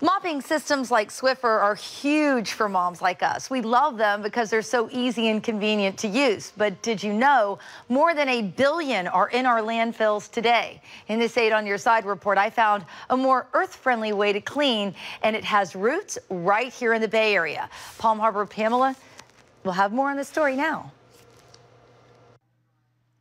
Mopping systems like Swiffer are huge for moms like us. We love them because they're so easy and convenient to use. But did you know more than a billion are in our landfills today? In this Eight on Your Side report, I found a more earth-friendly way to clean, and it has roots right here in the Bay Area. Palm Harbor Pamela will have more on the story now.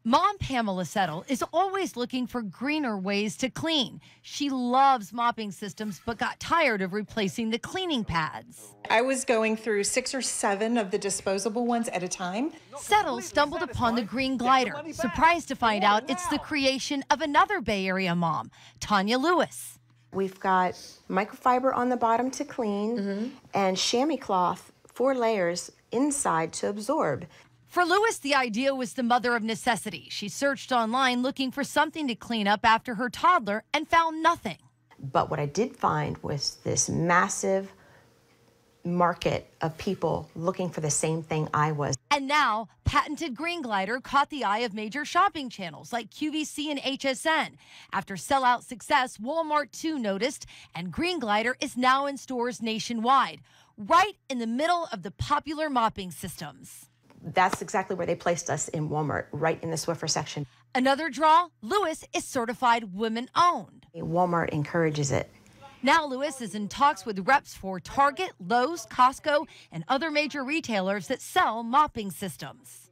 Mom Pamela Settle is always looking for greener ways to clean. She loves mopping systems, but got tired of replacing the cleaning pads. I was going through six or seven of the disposable ones at a time. Settle stumbled upon the Green Glider, surprised to find out it's the creation of another Bay Area mom, Tanya Lewis. We've got microfiber on the bottom to clean mm -hmm. and chamois cloth, four layers inside to absorb. For Lewis, the idea was the mother of necessity. She searched online looking for something to clean up after her toddler and found nothing. But what I did find was this massive market of people looking for the same thing I was. And now, patented Green Glider caught the eye of major shopping channels like QVC and HSN. After sellout success, Walmart too noticed, and Green Glider is now in stores nationwide, right in the middle of the popular mopping systems that's exactly where they placed us in Walmart, right in the Swiffer section. Another draw Lewis is certified women owned. Walmart encourages it. Now, Lewis is in talks with reps for Target, Lowe's, Costco, and other major retailers that sell mopping systems.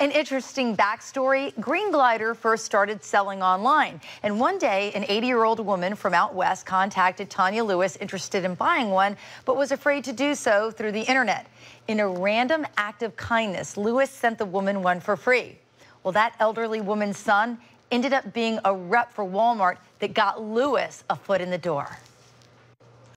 An interesting backstory, Green Glider first started selling online. And one day, an 80-year-old woman from out west contacted Tanya Lewis interested in buying one, but was afraid to do so through the internet. In a random act of kindness, Lewis sent the woman one for free. Well, that elderly woman's son ended up being a rep for Walmart that got Lewis a foot in the door.